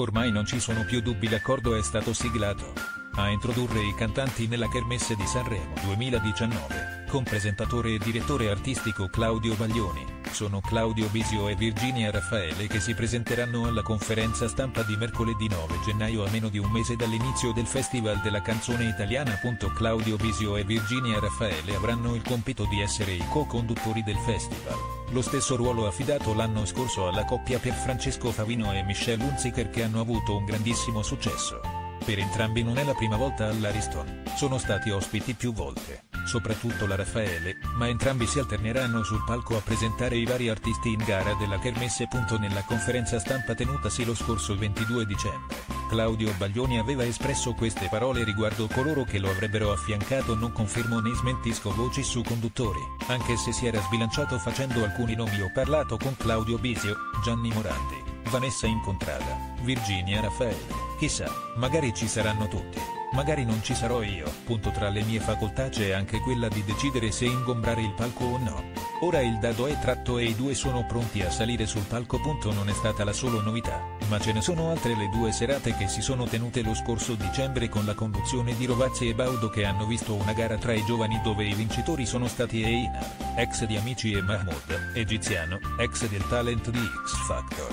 Ormai non ci sono più dubbi l'accordo è stato siglato. A introdurre i cantanti nella Kermesse di Sanremo 2019, con presentatore e direttore artistico Claudio Baglioni, sono Claudio Bisio e Virginia Raffaele che si presenteranno alla conferenza stampa di mercoledì 9 gennaio a meno di un mese dall'inizio del Festival della canzone italiana. Claudio Bisio e Virginia Raffaele avranno il compito di essere i co-conduttori del festival. Lo stesso ruolo affidato l'anno scorso alla coppia per Francesco Favino e Michelle Hunziker che hanno avuto un grandissimo successo. Per entrambi non è la prima volta all'Ariston, sono stati ospiti più volte soprattutto la Raffaele, ma entrambi si alterneranno sul palco a presentare i vari artisti in gara della Kermesse. Nella conferenza stampa tenutasi lo scorso 22 dicembre, Claudio Baglioni aveva espresso queste parole riguardo coloro che lo avrebbero affiancato non confermo né smentisco voci su conduttori, anche se si era sbilanciato facendo alcuni nomi ho parlato con Claudio Bisio, Gianni Morandi, Vanessa Incontrada, Virginia Raffaele, chissà, magari ci saranno tutti. Magari non ci sarò io. Punto tra le mie facoltà c'è anche quella di decidere se ingombrare il palco o no. Ora il dado è tratto e i due sono pronti a salire sul palco. Punto non è stata la solo novità, ma ce ne sono altre le due serate che si sono tenute lo scorso dicembre con la conduzione di Rovazzi e Baudo che hanno visto una gara tra i giovani dove i vincitori sono stati Einar, ex di Amici e Mahmoud, egiziano, ex del talent di X Factor.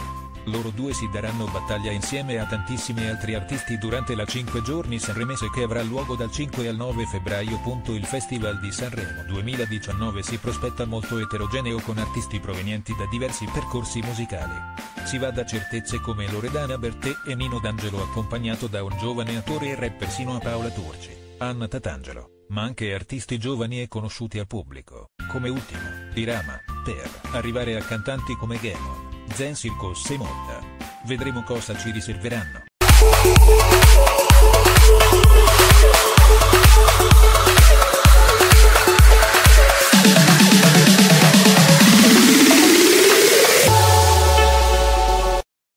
Loro due si daranno battaglia insieme a tantissimi altri artisti durante la 5 giorni sanremese che avrà luogo dal 5 al 9 febbraio. Il Festival di Sanremo 2019 si prospetta molto eterogeneo con artisti provenienti da diversi percorsi musicali. Si va da certezze come Loredana Bertè e Nino D'Angelo accompagnato da un giovane attore e rapper sino a Paola Turci, Anna Tatangelo, ma anche artisti giovani e conosciuti al pubblico, come ultimo, Dirama, per arrivare a cantanti come Gemon. Zen Circus e Monda. Vedremo cosa ci riserveranno.